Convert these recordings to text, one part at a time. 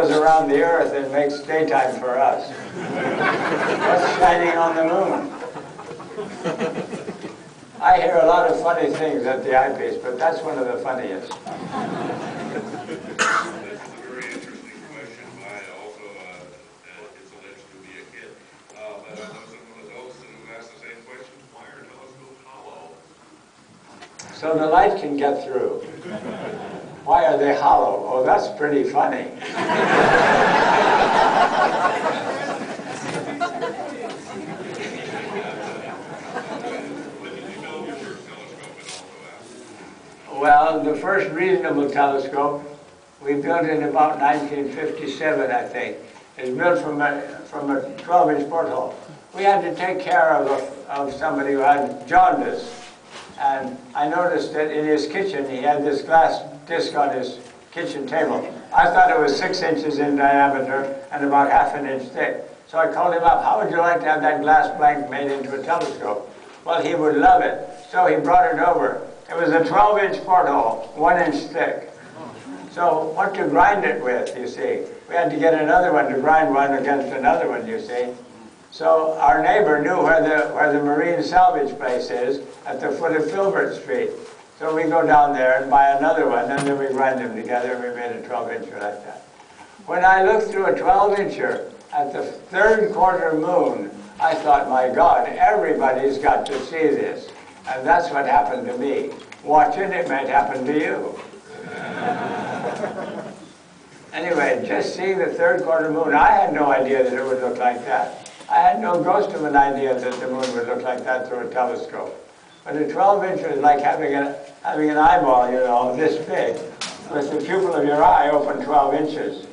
goes around the earth and makes daytime for us. What's shining on the moon? I hear a lot of funny things at the eyepiece, but that's one of the funniest. So the light can get through. Why are they hollow? Oh, that's pretty funny. Well, the first reasonable telescope we built in about 1957, I think. It's built from a, from a 12-inch porthole. We had to take care of, a, of somebody who had jaundice. And I noticed that in his kitchen, he had this glass disc on his kitchen table. I thought it was six inches in diameter and about half an inch thick. So I called him up, how would you like to have that glass blank made into a telescope? Well, he would love it. So he brought it over. It was a 12-inch porthole, one inch thick. So what to grind it with, you see? We had to get another one to grind one against another one, you see. So our neighbor knew where the, where the marine salvage place is at the foot of Filbert Street. So we go down there and buy another one, and then we grind them together, and we made a 12-incher like that. When I looked through a 12-incher at the third quarter moon, I thought, my God, everybody's got to see this. And that's what happened to me. Watch it, it might happen to you. Anyway, just seeing the third quarter moon, I had no idea that it would look like that. I had no ghost of an idea that the moon would look like that through a telescope. But a 12 inch is like having, a, having an eyeball, you know, this big, with the pupil of your eye open 12 inches.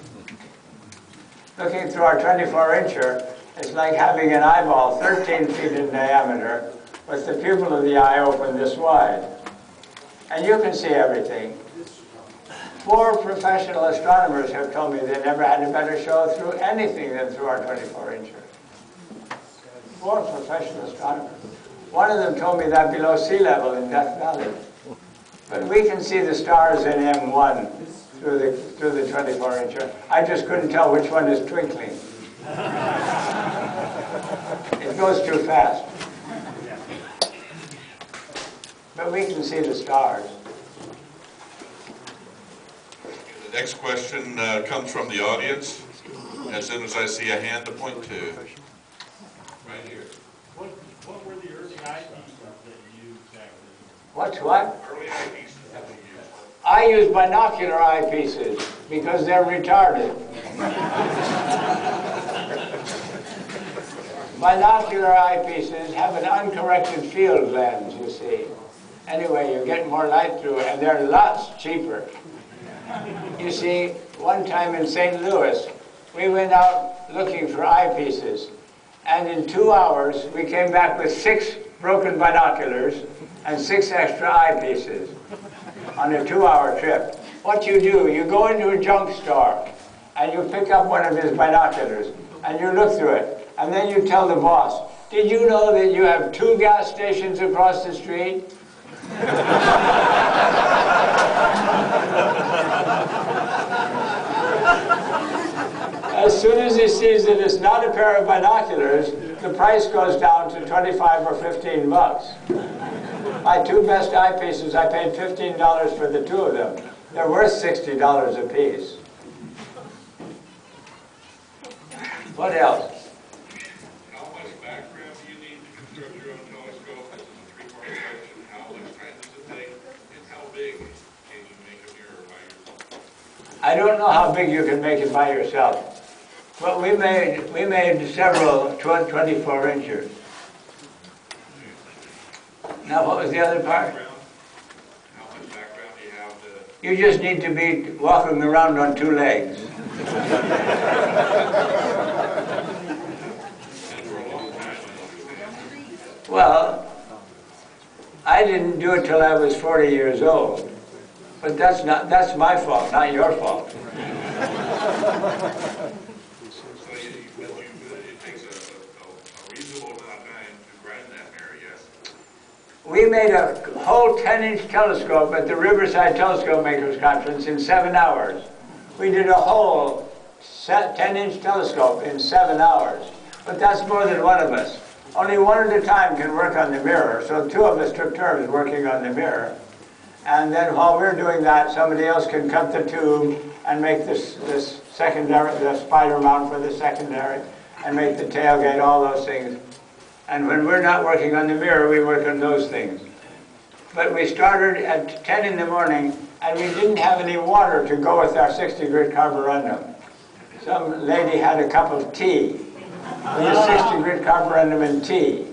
Looking through our 24 incher, it's like having an eyeball 13 feet in diameter, with the pupil of the eye open this wide. And you can see everything. Four professional astronomers have told me they never had a better show through anything than through our 24 incher. Four professional astronomers. One of them told me that below sea level in Death Valley. But we can see the stars in M1 through the, through the 24 inch. I just couldn't tell which one is twinkling. It goes too fast. But we can see the stars. The next question uh, comes from the audience. As soon as I see a hand to point to. Right here. What, what were the early IPs that you used back then? What's what? I use binocular eyepieces because they're retarded. binocular eyepieces have an uncorrected field lens, you see. Anyway, you get more light through it, and they're lots cheaper. You see, one time in St. Louis, we went out looking for eyepieces, and in two hours, we came back with six broken binoculars and six extra eyepieces on a two-hour trip. What you do, you go into a junk store, and you pick up one of his binoculars, and you look through it, and then you tell the boss, did you know that you have two gas stations across the street? As soon as he sees that it's not a pair of binoculars, the price goes down to 25 or 15 bucks. My two best eyepieces, I paid $15 for the two of them. They're worth $60 a piece. What else? How much background do you need to construct your own telescope? This is a three-part question. How much time does it take? And how big can you make a mirror by yourself? I don't know how big you can make it by yourself. But we made, we made several 24 inches. Now, what was the other part? You have to, You just need to be walking around on two legs. Well, I didn't do it till I was 40 years old. But that's not, that's my fault, not your fault. So you, you, but you, it takes a, a, a reasonable amount of time to grind that mirror, yes? We made a whole 10-inch telescope at the Riverside Telescope Makers Conference in seven hours. We did a whole 10-inch telescope in seven hours. But that's more than one of us. Only one at a time can work on the mirror, so two of us took turns working on the mirror. And then while we're doing that, somebody else can cut the tube and make this, this secondary, the spider mount for the secondary, and make the tailgate, all those things. And when we're not working on the mirror, we work on those things. But we started at 10 in the morning, and we didn't have any water to go with our 60 grit carborundum. Some lady had a cup of tea. We used 60 grit carborundum and tea.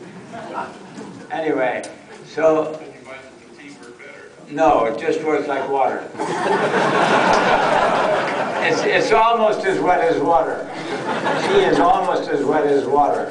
Anyway, so you find the tea better? no, it just works like water. It's, it's almost as wet as water. Tea is almost as wet as water.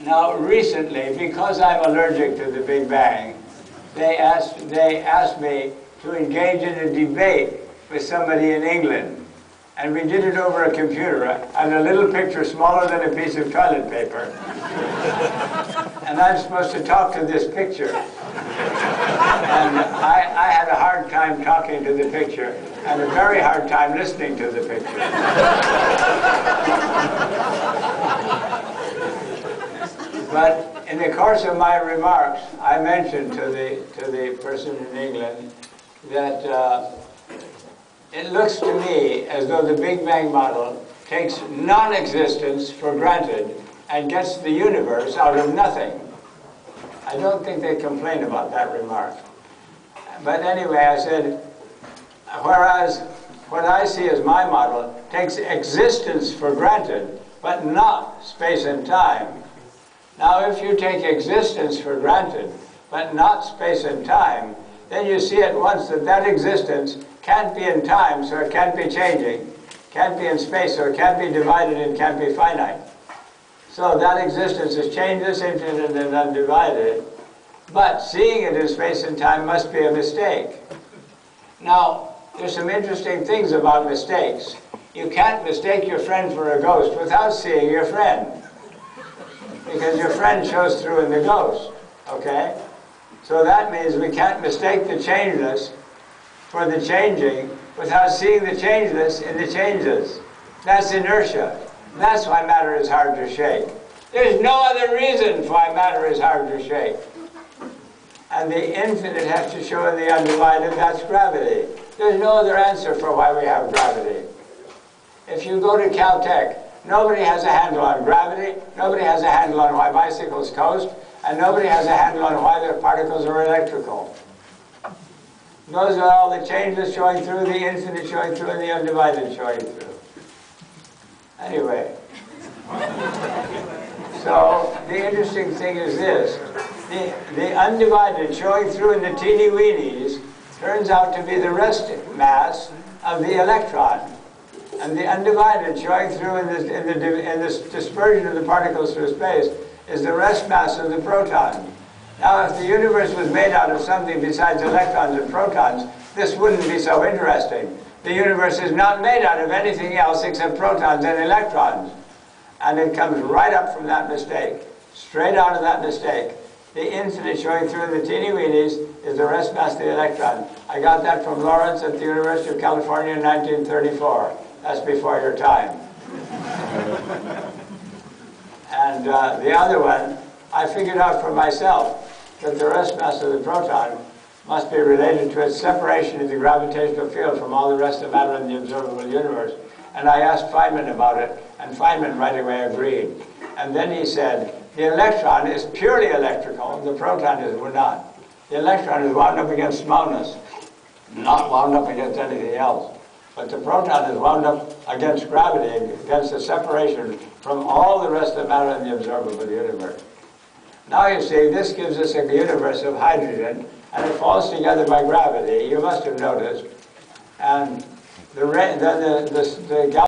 Now, recently, because I'm allergic to the Big Bang, they asked, they asked me to engage in a debate with somebody in England. And we did it over a computer, and a little picture smaller than a piece of toilet paper. And I'm supposed to talk to this picture. And I, I had a hard time talking to the picture and a very hard time listening to the picture. But in the course of my remarks, I mentioned to the, to the person in England that uh, it looks to me as though the Big Bang model takes non-existence for granted and gets the universe out of nothing. I don't think they complain about that remark. But anyway, I said, whereas what I see as my model takes existence for granted, but not space and time. Now, if you take existence for granted, but not space and time, then you see at once that that existence can't be in time, so it can't be changing, can't be in space, so it can't be divided and can't be finite. So that existence is changeless, infinite, and undivided. But seeing it in space and time must be a mistake. Now, there's some interesting things about mistakes. You can't mistake your friend for a ghost without seeing your friend. Because your friend shows through in the ghost, okay? So that means we can't mistake the changeless for the changing without seeing the changeless in the changes. That's inertia. That's why matter is hard to shake. There's no other reason why matter is hard to shake. And the infinite has to show in the undivided, that's gravity. There's no other answer for why we have gravity. If you go to Caltech, nobody has a handle on gravity, nobody has a handle on why bicycles coast, and nobody has a handle on why the particles are electrical. Those are all the changes showing through, the infinite showing through, and the undivided showing through. Anyway. So the interesting thing is this. The, the undivided showing through in the teeny weenies turns out to be the rest mass of the electron. And the undivided showing through in, this, in, the, in this dispersion of the particles through space is the rest mass of the proton. Now, if the universe was made out of something besides electrons and protons, this wouldn't be so interesting. The universe is not made out of anything else except protons and electrons. And it comes right up from that mistake, straight out of that mistake. The infinite showing through the teeny weenies is the rest mass of the electron. I got that from Lawrence at the University of California in 1934. That's before your time. And uh, the other one, I figured out for myself that the rest mass of the proton must be related to its separation in the gravitational field from all the rest of matter in the observable universe. And I asked Feynman about it, and Feynman right away agreed. And then he said, the electron is purely electrical, the proton is not. The electron is wound up against smallness, not wound up against anything else. But the proton is wound up against gravity, against the separation from all the rest of the matter in the observable universe. Now you see, this gives us a universe of hydrogen, and it falls together by gravity, you must have noticed. And the, ra- the, the, the, the